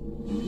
you